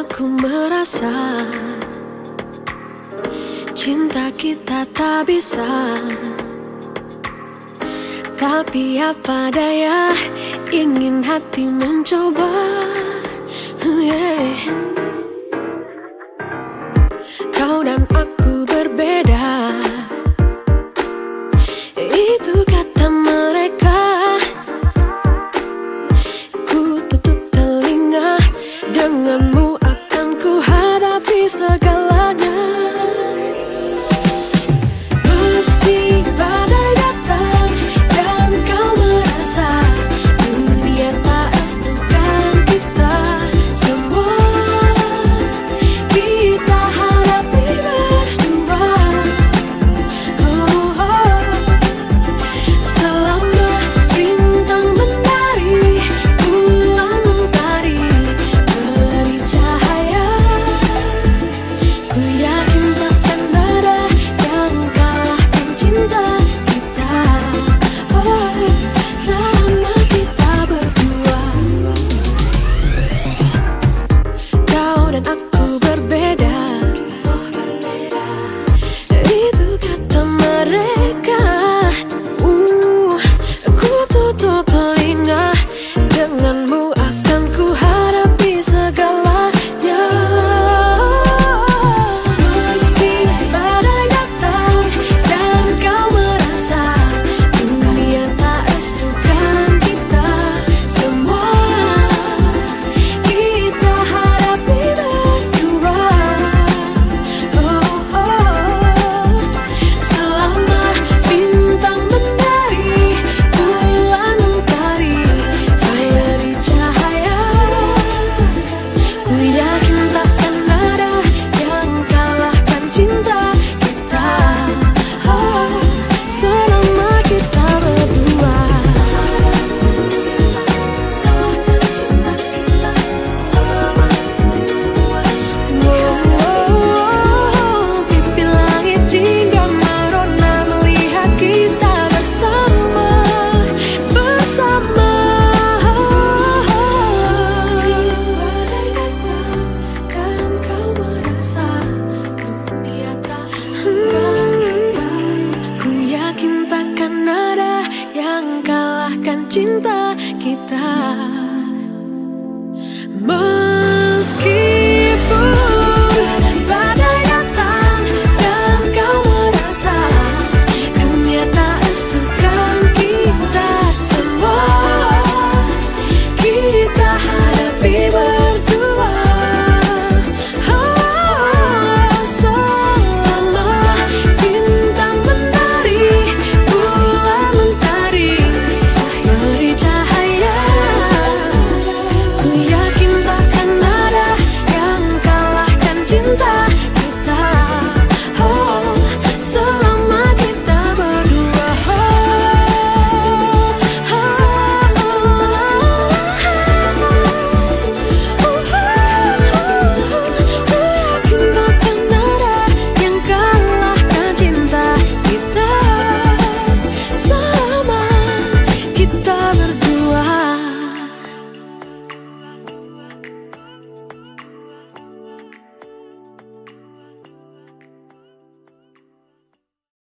aku merasa Cinta kita tak bisa. Tapi apa daya Ingin hati mencoba? Yeah. Kau dan aku berbeda. di segalanya. yang kalahkan cinta kita. Men